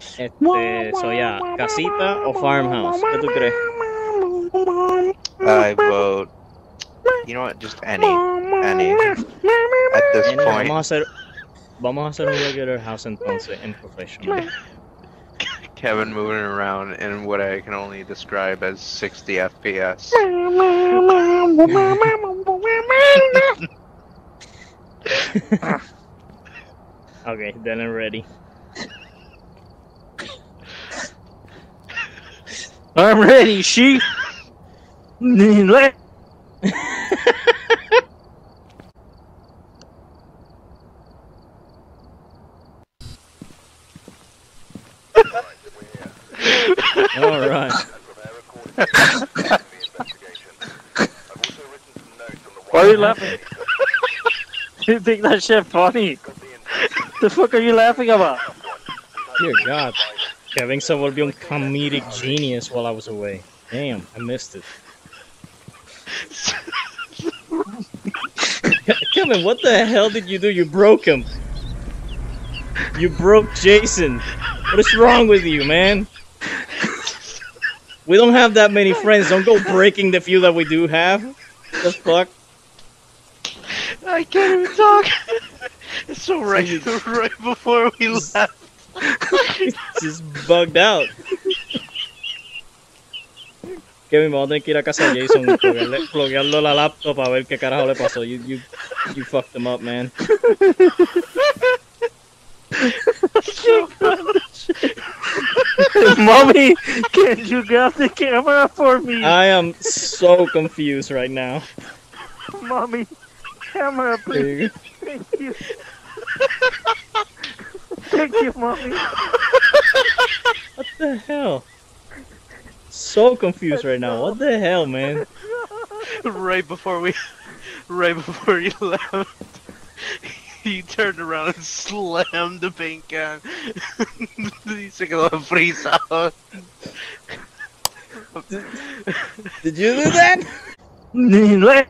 Este, so ya, casita o farmhouse. ¿Qué tú crees? I vote. You know what? Just any, any. At this Any, point, vamos a hacer, vamos a hacer un regular house entonces en professional. Kevin moving around in what I can only describe as 60 FPS. Okay, then I'm ready. I'm ready, she. Let All right. Why are you laughing? you think that shit funny? The fuck are you laughing about? Dear God. Kevin se volvió un comedic genius while I was away. Damn, I missed it. Kevin, what the hell did you do? You broke him. You broke Jason. What is wrong with you, man? We don't have that many friends. Don't go breaking the few that we do have. The fuck? I can't even talk. It's so right, right before we left. Just bugged out. Kevin, vamos a tener que ir a casa de Jason y pluguearlo la laptop a ver qué carajo le pasó. You, you, you fucked him up, man. Mommy, can you grab the camera for me? I am so confused right now. Mommy, camera, please. Thank you. Thank you, mommy. What the hell? So confused right now. What the hell, man? right before we, right before you left, he turned around and slammed the paint can. y se quedó frisado. Did you do that? Let